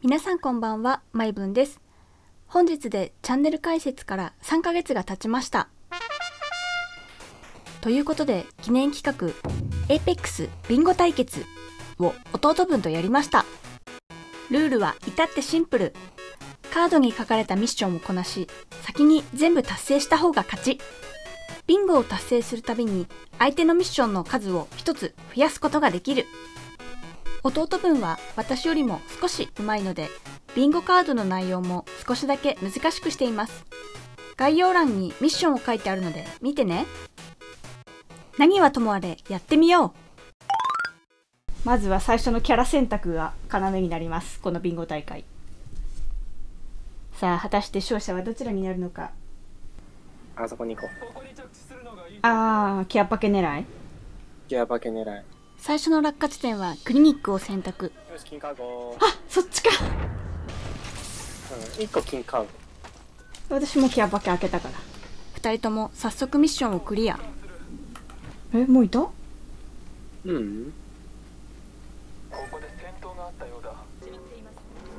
皆さんこんばんは、まいぶんです。本日でチャンネル開設から3ヶ月が経ちました。ということで、記念企画、APEX ビンゴ対決を弟分とやりました。ルールは至ってシンプル。カードに書かれたミッションをこなし、先に全部達成した方が勝ち。ビンゴを達成するたびに、相手のミッションの数を1つ増やすことができる。弟分は私よりも少し上手いので、ビンゴカードの内容も少しだけ難しくしています。概要欄にミッションを書いてあるので見てね。何はともあれやってみようまずは最初のキャラ選択が要になります。このビンゴ大会。さあ、果たして勝者はどちらになるのか。あそこに行こあー、キャパケ狙いう。ギア化け狙い。よ最初の落下地点はクリニックを選択。あ、そっちかうん、一個金カーゴ私もキャパケ開けたから。二人とも早速ミッションをクリア。え、もういた？うん。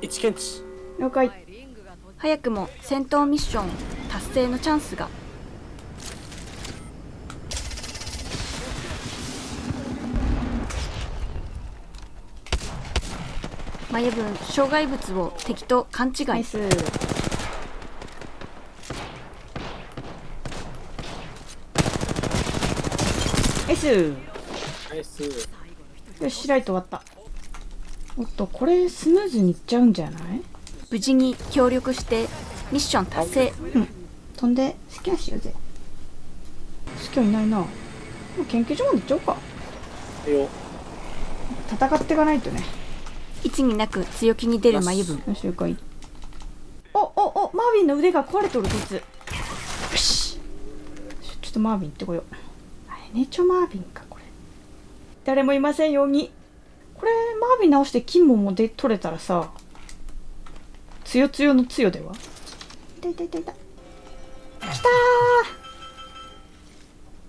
一検知。了解早くも戦闘ミッション達成のチャンスが眉分障害物を敵と勘違い。ナイス。よしライト終わった。おっとこれスムーズにいっちゃうんじゃない？無事に協力してミッション達成。飛んでスキャンしようぜ。スキャンいないな。研究所まで行っちゃおうか。よ。戦っていかないとねいつになく強気に出る眉分おおおマービンの腕が壊れとるこいつよしちょっとマービン行ってこようあエネチョマービンかこれ誰もいませんようにこれマービン直して金ももで取れたらさつよつよのつよではいたいたいたいたきたー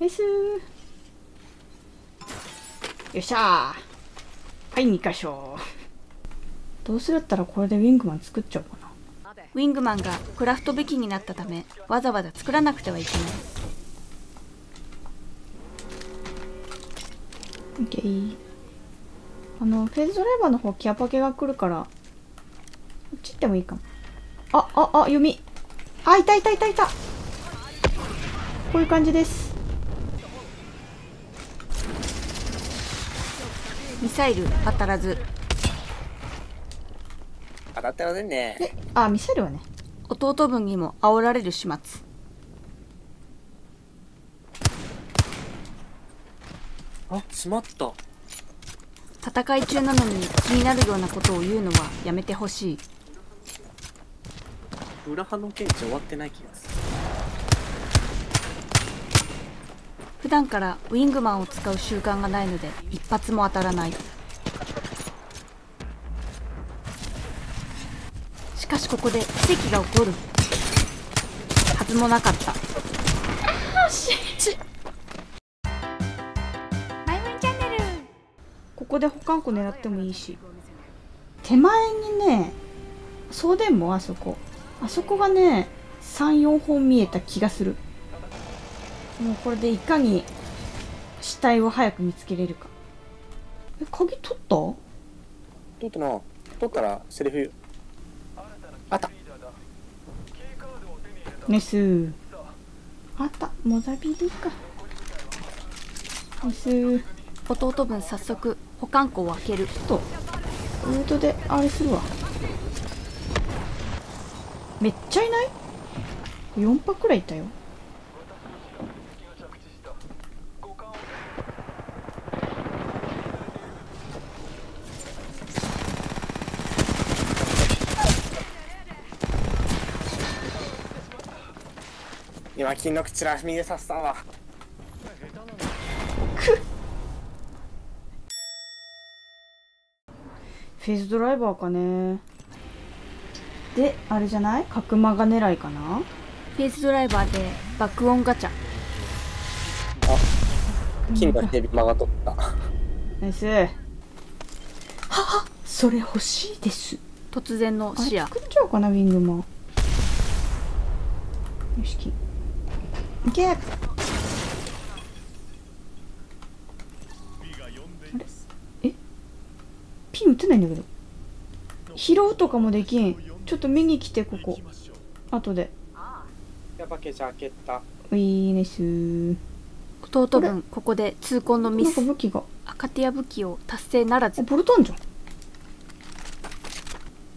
ナイスよっしゃーはい2箇所どうするったらこれでウィングマン作っちゃおうかな。ウィングマンがクラフト武器になったためわざわざ作らなくてはいけない。オッケー。あのフェーズドライバーの方キアパケが来るからこっち行ってもいいかも。あああ読み。あいたいたいたいた。こういう感じです。ミサイル当たらず当たってませんね。であミサイルはね弟分にも煽られる始末あ、しまった。戦い中なのに気になるようなことを言うのはやめてほしい裏派の検知終わってない気がする。普段からウィングマンを使う習慣がないので一発も当たらないしかしここで奇跡が起こる。はずもなかった。ここで保管庫狙ってもいいし。手前にね送電網あそこ。あそこがね34本見えた気がする。もうこれでいかに死体を早く見つけれるか。え鍵取った？取ったな。取ったらセリフ。あった。ネスあった。モザビルか。ネス弟分早速保管庫を開ける。とルートであれするわ。めっちゃいない ?4 パくらいいたよ今、金の口ら見えさせたわ。フェーズドライバーかね。であれじゃない？角間が狙いかな？フェイスドライバーで爆音ガチャ。金のヘビマが取った。ナイス。ははそれ欲しいです。突然のあ視野。れ作っちゃおうかなウィングマンよしきいけ。あれ？え？ピン打てないんだけど。拾うとかもできん。ちょっと見に来てここ。後で。やばけじゃ開けた。ウィーネスー弟分ここで痛恨のミなんスか武器が。アカティア武器を達成ならず。あボルトあんじゃん。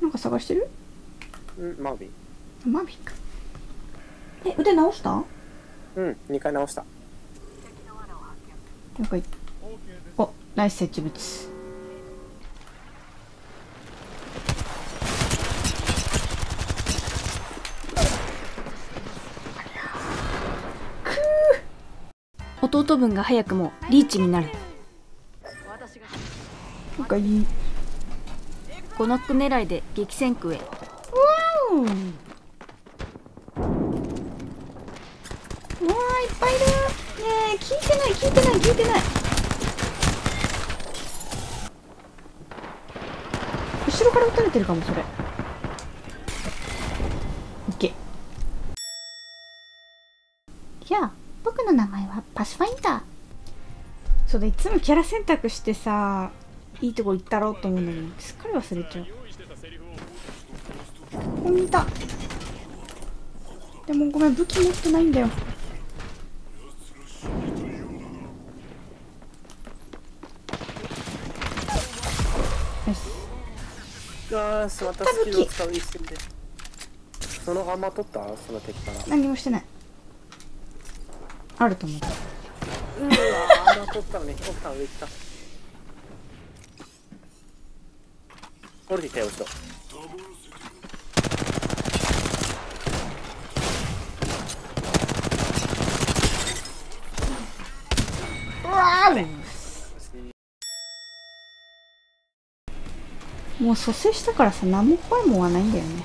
なんか探してる？うん、マービー。マービーか。え腕直した？うん、2回直した。なんかいおナイス設置物。弟分が早くもリーチになる。なんかいい。5ノック狙いで激戦区へ聞いてない聞いてない聞いてない。後ろから撃たれてるかもそれ。いけいや僕の名前はパスファインダー。そうだいつもキャラ選択してさいいとこ行ったろうと思うんだけどすっかり忘れちゃう。ここにいたでもごめん武器持ってないんだよ。しよし、またスキルを使う一戦で。そのハンマー取った？その敵から。何もしてないあると思ったうわハンマー取ったのに、奥さん上行った。降りてきたよ、人。うわもう蘇生したからさ何も怖いもんはないんだよね。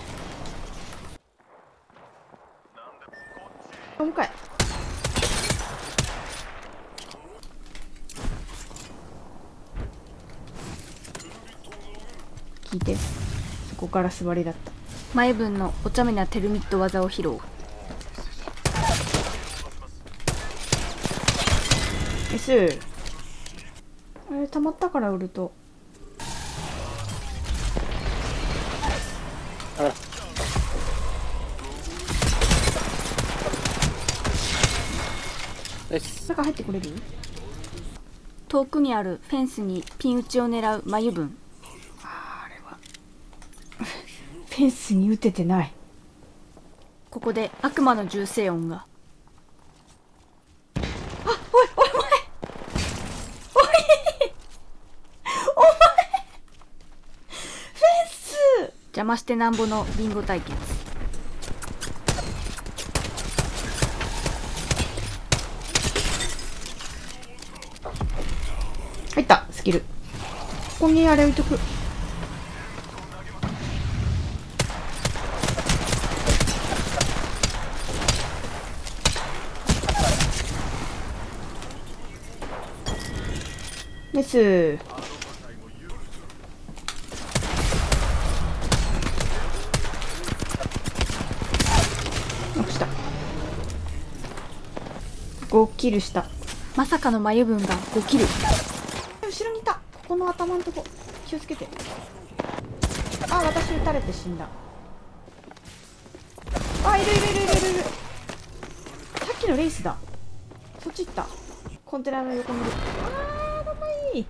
今回。聞いて。そこから座りだった。前分のお茶目なテルミット技を披露。S あれ溜まったから売ると中入ってくれる遠くにあるフェンスにピン打ちを狙う眉分。あれは。フェンスに打ててない。ここで悪魔の銃声音が。おいおいお前おい。お前。フェンス。邪魔してなんぼのビンゴ対決入ったスキルここにあれ置いとく。メス残した。5キルした。まさかの眉分が5キルここの頭のとこ気をつけて。あ私撃たれて死んだ。あいるいるいるいるいる。いるさっきのレイスだ。そっち行った。コンテナの横にいる。あーかわいい。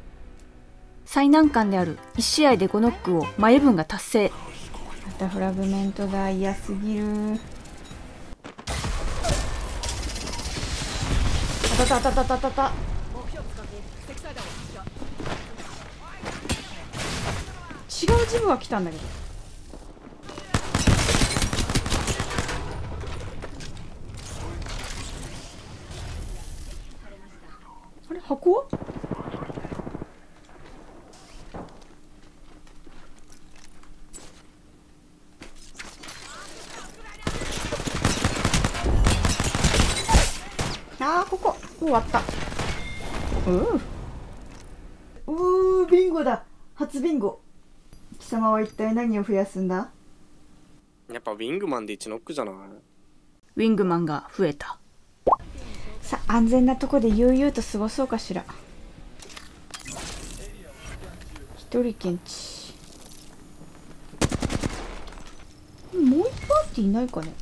最難関である1試合で5ノックを眉分が達成。またフラグメントだ嫌すぎる。あたたたたたたたうジムが来たんだけど。あれ箱は？あーここ。もう終わった。うううービンゴだ。初ビンゴ様は一体何を増やすんだ？やっぱウィングマンで1ノックじゃない？ウィングマンが増えた。さあ安全なとこで悠々と過ごそうかしら。一人検知もう一パーティーいないかね？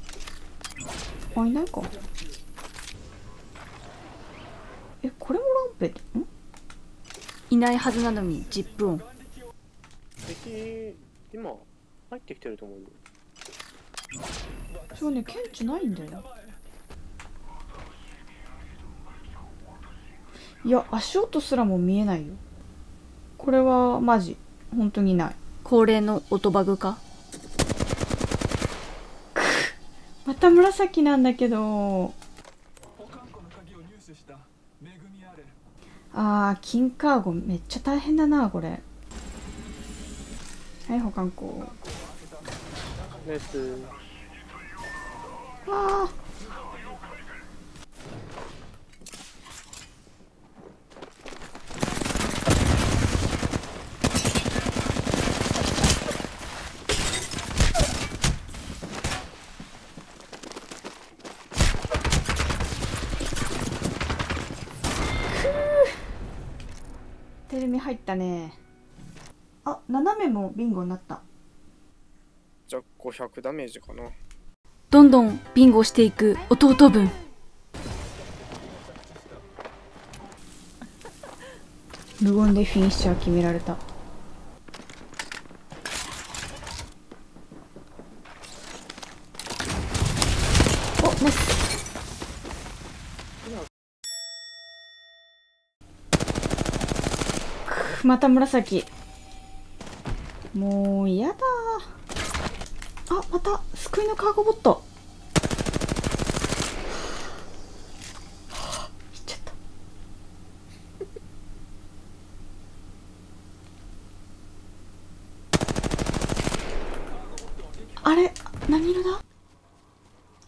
あいないか。えこれもランペん？いないはずなのにジップオン。敵今入ってきてると思うよ。そうね検知ないんだよ。いや足音すらも見えないよ。これはマジ本当にない。恒例の音バグか？また紫なんだけど。あれ。あー金カーゴめっちゃ大変だなこれはい保管庫。ナイスあーテレビ入ったね。あ斜めもビンゴになった。じゃあ500ダメージかな。どんどんビンゴしていく弟分。無言でフィニッシャー決められた。おナイス。くまた紫もう嫌だ。あまた救いのカーゴボット。いっちゃった。あれ何色だ？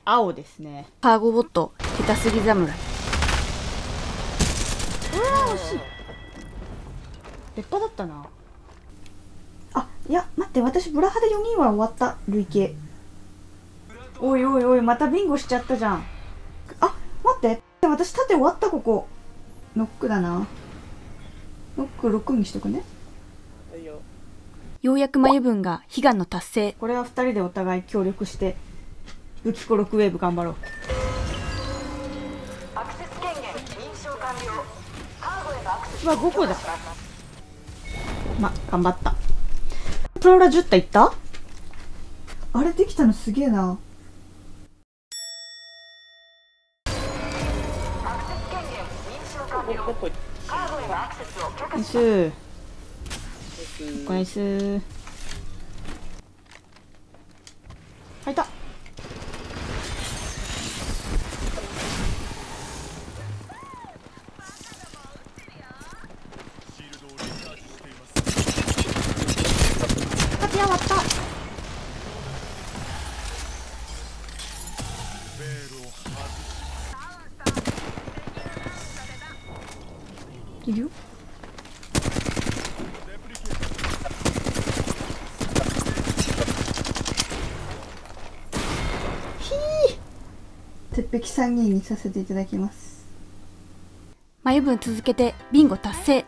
青ですね。カーゴボット、下手すぎ侍。うわー惜しい。立派だったな。あいや待って私ブラハで4人は終わった。累計。おいおいおいまたビンゴしちゃったじゃん。あ待って。私縦終わったここ。ノックだな。ノック6にしとくね。はいよ。ようやく眉分が悲願の達成。これは2人でお互い協力して武器コ6ウェーブ頑張ろう。アクセス権限認証完了。カーゴへのアクセスうわ5個だ。ま頑張ったプラウラ10体いった？あれできたのすげえな。アクセス権限認証完了どこ行っカーゴへのアクセスを許可ナイしスナイス入った勝ち上がったいるよひー鉄壁3人にさせていただきます眉分続けてビンゴ達成。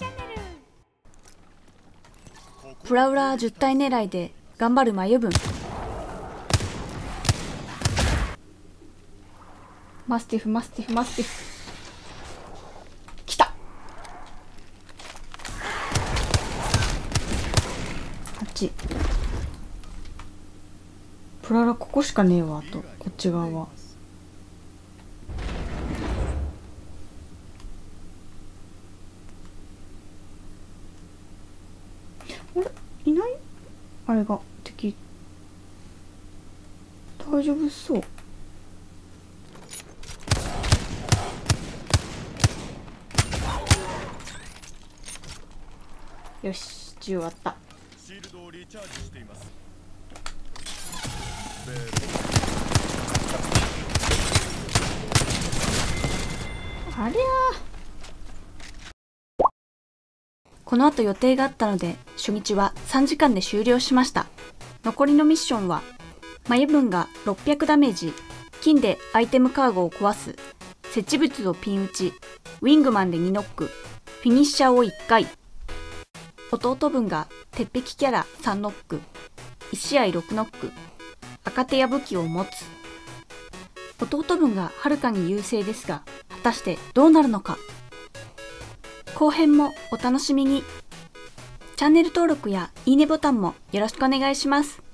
プラウラー10体狙いで頑張る眉分。マスティフマスティフマスティフ8プララここしかねえわあと。こっち側は。あれ？いない？あれが敵。大丈夫そう。よし10終わった。シールドをリチャージしています。ありゃこの後予定があったので初日は3時間で終了しました。残りのミッションは、マヤ分が600ダメージ、金でアイテムカーゴを壊す、設置物をピン打ち、ウィングマンで2ノック、フィニッシャーを1回、弟分が鉄壁キャラ3ノック、1試合6ノック、赤手や武器を持つ。弟分がはるかに優勢ですが、果たしてどうなるのか。後編もお楽しみに。チャンネル登録やいいねボタンもよろしくお願いします。